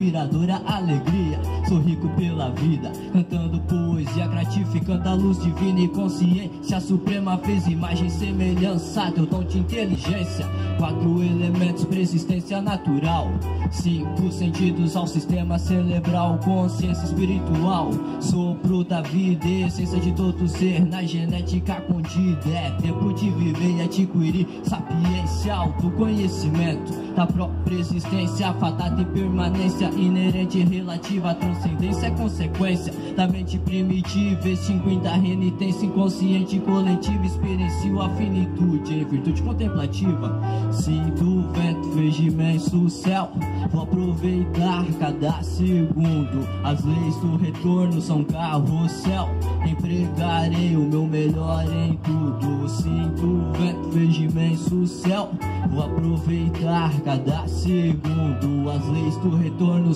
inspiradora alegria. Sou rico pela vida, cantando poesia, gratificando a luz divina e consciência suprema. Fez imagem, semelhança, teu dom de inteligência. Quatro elementos, persistência natural. Cinco sentidos ao sistema cerebral, consciência espiritual. Sopro da vida, essência de todo ser, na genética contida. É tempo de viver e adquirir sapiência, autoconhecimento da própria existência, fatada e permanência inerente relativa transcendência é consequência da mente primitiva, extinguindo a renitência inconsciente coletiva, experiencia a finitude em virtude contemplativa. Sinto o vento, vejo imenso céu, vou aproveitar cada segundo. As leis do retorno são carrossel, empregarei o meu melhor em tudo. Vejo imenso céu, vou aproveitar cada segundo. As leis do retorno